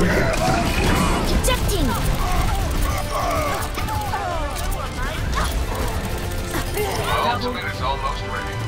Ejecting! My ultimate is almost ready.